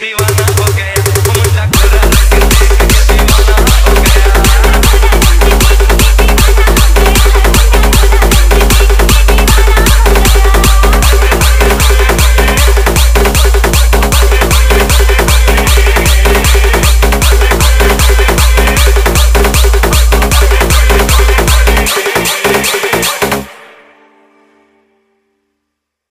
दीवाना हो गया